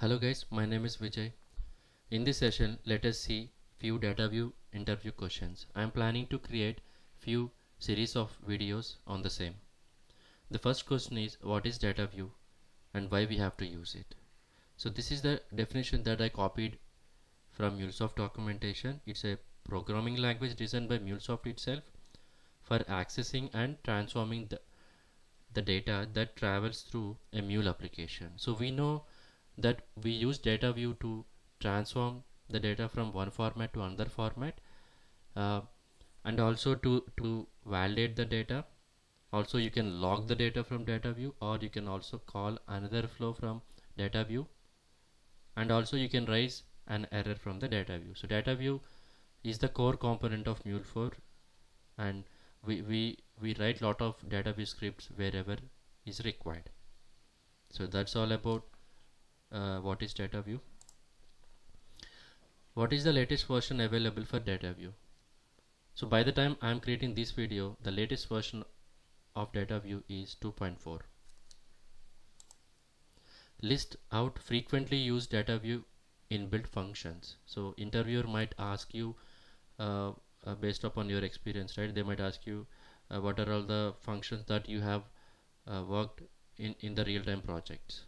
Hello guys, my name is Vijay. In this session, let us see few DataWeave interview questions. I am planning to create few series of videos on the same. The first question is what is DataWeave and why we have to use it. So this is the definition that I copied from MuleSoft documentation. It's a programming language designed by MuleSoft itself for accessing and transforming the, the data that travels through a Mule application. So we know that we use DataWeave to transform the data from one format to another format uh, and also to to validate the data. Also you can log the data from DataWeave or you can also call another flow from DataWeave. And also you can raise an error from the DataWeave. So DataWeave is the core component of mule4 and we we we write lot of DataWeave scripts wherever is required. So that's all about uh, what is DataWeave? What is the latest version available for DataWeave? So by the time I am creating this video the latest version of DataWeave is 2.4 list out frequently used DataWeave inbuilt functions. So interviewer might ask you uh, uh, based upon your experience right? They might ask you uh, what are all the functions that you have uh, worked in in the real-time projects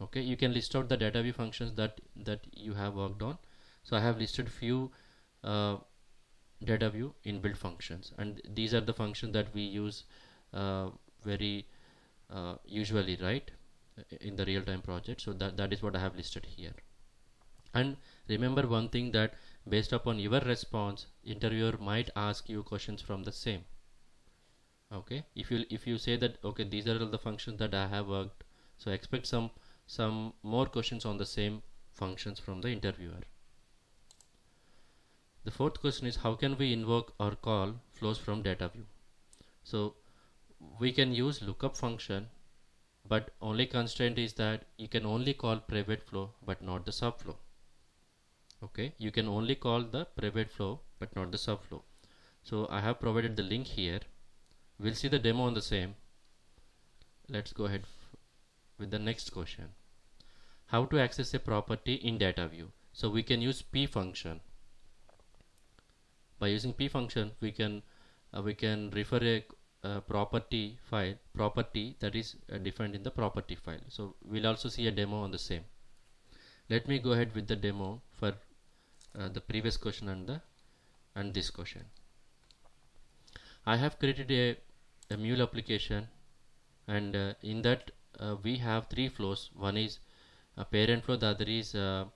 okay you can list out the DataWeave functions that that you have worked on. So I have listed few uh, DataWeave inbuilt functions. And these are the functions that we use uh, very uh, usually right in the real-time project. So that that is what I have listed here. And remember one thing that based upon your response interviewer might ask you questions from the same. Okay if you if you say that okay these are all the functions that I have worked so expect some some more questions on the same functions from the interviewer. The fourth question is how can we invoke or call flows from DataWeave? So we can use lookup function but only constraint is that you can only call private flow but not the subflow. Okay? You can only call the private flow but not the subflow. So I have provided the link here. We'll see the demo on the same. Let's go ahead with the next question how to access a property in DataWeave. So we can use p function. By using p function we can uh, we can refer a, a, property file property that is uh, defined in the property file. So we'll also see a demo on the same. Let me go ahead with the demo for uh, the previous question and the and this question. I have created a, a mule application and uh, in that uh, we have three flows. One is a parent flow the other is a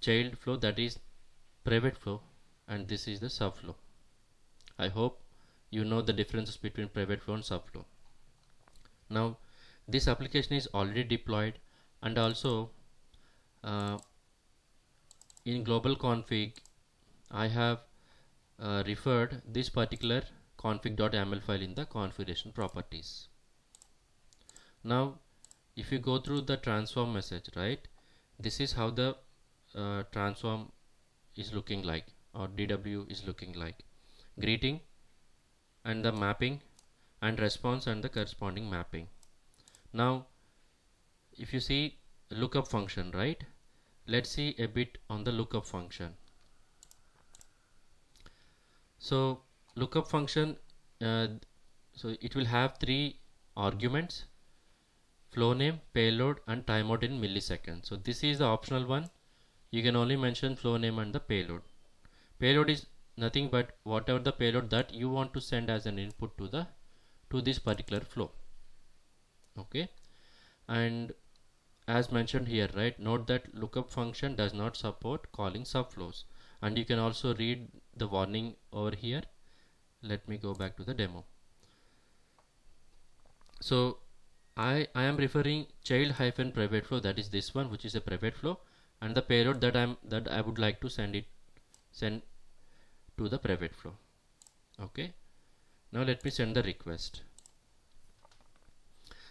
child flow that is private flow and this is the subflow. I hope you know the differences between private flow and subflow. Now this application is already deployed and also uh, in global config I have uh, referred this particular config.yaml file in the configuration properties. Now if you go through the transform message right this is how the uh, transform is looking like or DW is looking like. Greeting and the mapping and response and the corresponding mapping. Now if you see lookup function right let's see a bit on the lookup function. So lookup function uh, so it will have three arguments flow name payload and timeout in milliseconds. So this is the optional one. You can only mention flow name and the payload. Payload is nothing but whatever the payload that you want to send as an input to the to this particular flow. Okay? And as mentioned here right note that lookup function does not support calling subflows. And you can also read the warning over here. Let me go back to the demo. So I, I am referring child hyphen private flow that is this one which is a private flow and the payload that I'm that I would like to send it send to the private flow. Okay? Now let me send the request.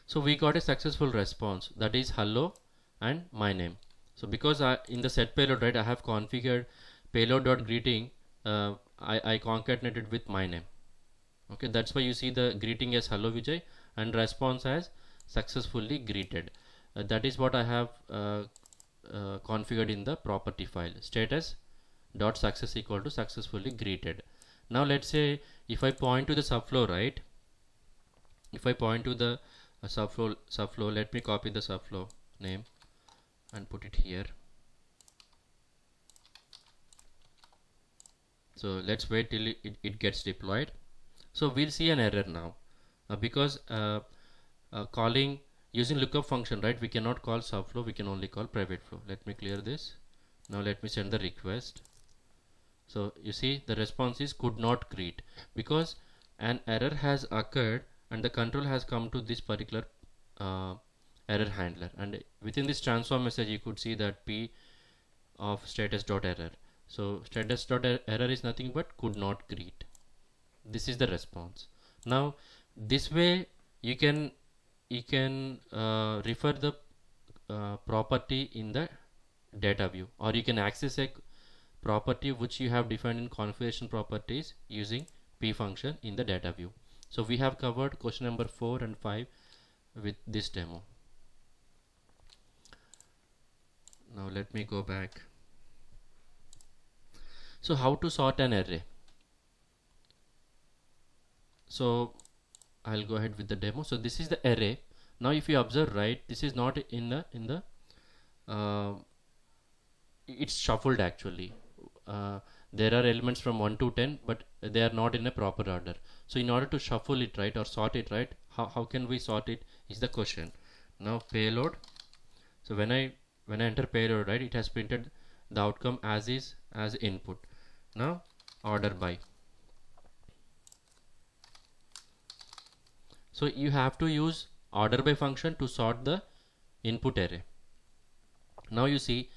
So we got a successful response. That is hello and my name. So because I in the set payload right I have configured payload dot greeting uh, I, I concatenated with my name. Okay? That's why you see the greeting as hello Vijay and response as successfully greeted. Uh, that is what I have uh, uh, configured in the property file. Status dot success equal to successfully greeted. Now let's say if I point to the subflow right? If I point to the uh, subflow subflow let me copy the subflow name and put it here. So let's wait till it, it, gets deployed. So we'll see an error now. Uh, because uh, uh, calling using lookup function right? We cannot call subflow we can only call private flow. Let me clear this. Now let me send the request. So you see the response is could not greet because an error has occurred and the control has come to this particular uh, error handler. And within this transform message you could see that p of status dot error. So status dot error is nothing but could not greet this is the response. Now this way you can you can uh, refer the uh, property in the DataWeave. Or you can access a property which you have defined in configuration properties using p function in the DataWeave. So we have covered question number 4 and 5 with this demo. Now let me go back. So how to sort an array? So I'll go ahead with the demo. So this is the array. Now if you observe right this is not in the in the uh, it's shuffled actually. Uh, there are elements from 1 to 10 but they are not in a proper order. So in order to shuffle it right or sort it right how, how can we sort it is the question. Now payload. So when I when I enter payload right it has printed the outcome as is as input. Now order by so you have to use order by function to sort the input array. Now you see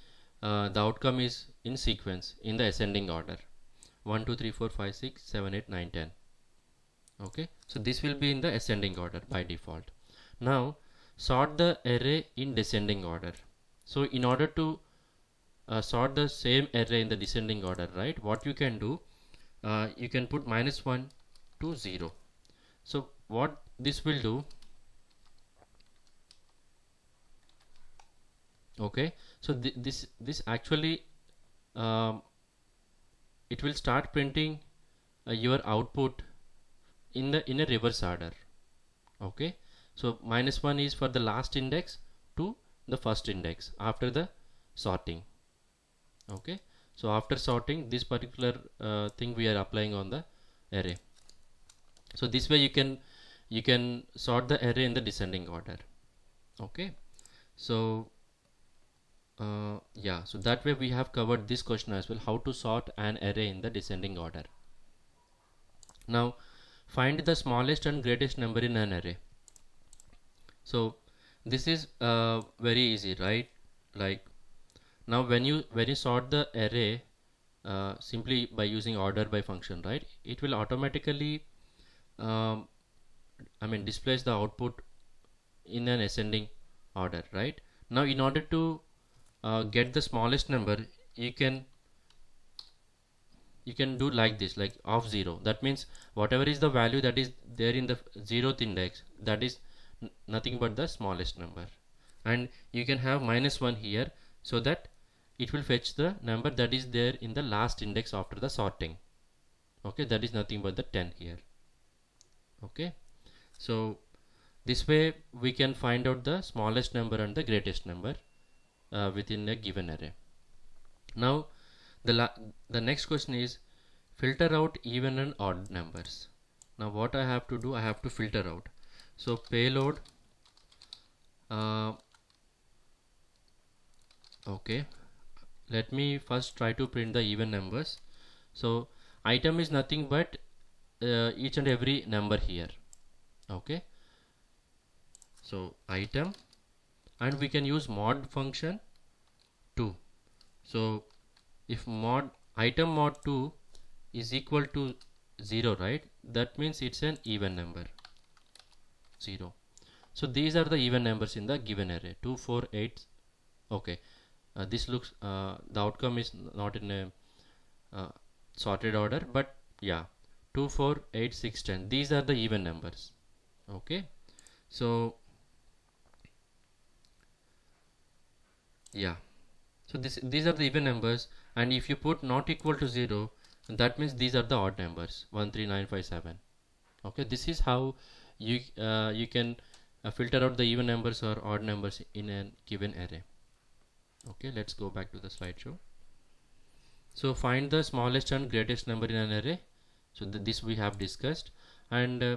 uh, the outcome is in sequence in the ascending order. 1 2 3 4 5 6 7 8 9 10 okay? So this will be in the ascending order by default. Now sort the array in descending order. So in order to uh, sort the same array in the descending order right what you can do uh, you can put minus 1 to 0 so what this will do. Okay. So th this this actually um, it will start printing uh, your output in the in a reverse order. Okay. So minus 1 is for the last index to the first index after the sorting. Okay. So after sorting this particular uh, thing we are applying on the array. So this way you can you can sort the array in the descending order. Okay? So uh, yeah. So that way we have covered this question as well how to sort an array in the descending order. Now find the smallest and greatest number in an array. So this is uh, very easy right? Like now when you when you sort the array uh, simply by using order by function right? It will automatically um, I mean displays the output in an ascending order right? Now in order to uh, get the smallest number you can you can do like this like of 0 that means whatever is the value that is there in the zeroth index that is nothing but the smallest number. And you can have minus 1 here so that it will fetch the number that is there in the last index after the sorting. Okay that is nothing but the 10 here. Okay so this way we can find out the smallest number and the greatest number uh, within a given array. Now the the next question is filter out even and odd numbers. Now what I have to do I have to filter out. So payload uh, okay. Let me first try to print the even numbers. So item is nothing but uh, each and every number here okay. So item. And we can use mod function 2 so if mod item mod 2 is equal to 0 right? That means it's an even number. 0 so these are the even numbers in the given array. 2 4 8 okay. Uh, this looks uh, the outcome is not in a uh, sorted order but yeah. 2 4 8 6 10 these are the even numbers okay. So yeah. So this these are the even numbers. And if you put not equal to 0 that means these are the odd numbers. 13957 okay. This is how you uh, you can uh, filter out the even numbers or odd numbers in a given array. Okay. Let's go back to the slideshow. So find the smallest and greatest number in an array. So th this we have discussed. And uh,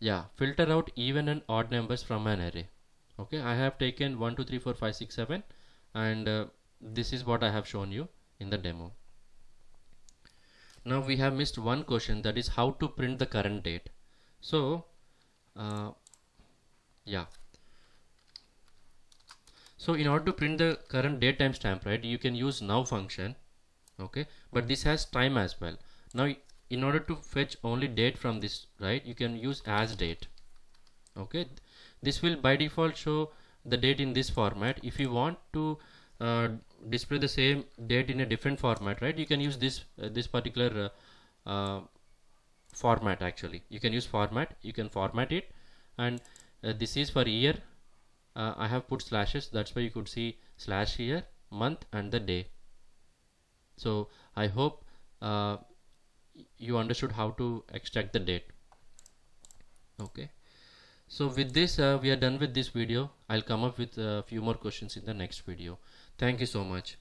yeah filter out even and odd numbers from an array. Okay I have taken 1 2 3 4 5 6 7 and uh, this is what I have shown you in the demo. Now we have missed one question that is how to print the current date. So uh, yeah. So in order to print the current date timestamp right you can use now function okay but this has time as well. Now in order to fetch only date from this right you can use as date. Okay? This will by default show the date in this format. If you want to uh, display the same date in a different format right you can use this uh, this particular uh, uh format actually. You can use format you can format it and uh, this is for year. Uh, I have put slashes that's why you could see slash year month and the day. So I hope you understood how to extract the date. Okay. So with this uh, we are done with this video. I'll come up with a few more questions in the next video. Thank you so much